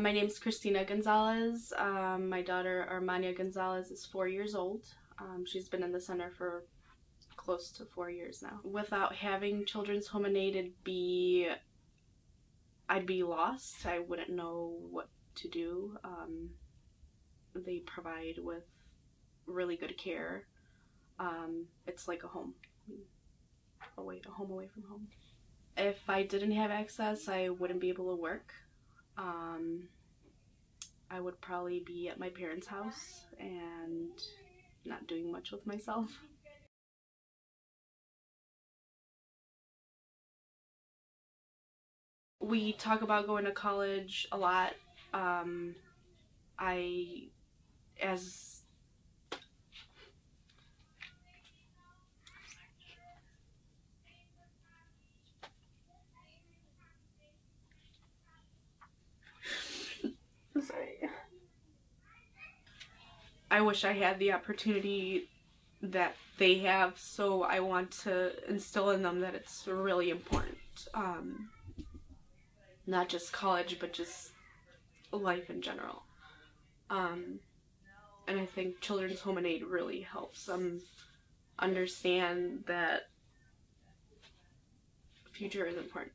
My name is Christina Gonzalez. Um, my daughter Armania Gonzalez is four years old. Um, she's been in the center for close to four years now. Without having Children's Home be I'd be lost. I wouldn't know what to do. Um, they provide with really good care. Um, it's like a home away, a home away from home. If I didn't have access, I wouldn't be able to work. Um, I would probably be at my parents' house and not doing much with myself. We talk about going to college a lot. Um, I, as I wish I had the opportunity that they have, so I want to instill in them that it's really important. Um, not just college, but just life in general. Um, and I think Children's Home and Aid really helps them understand that future is important.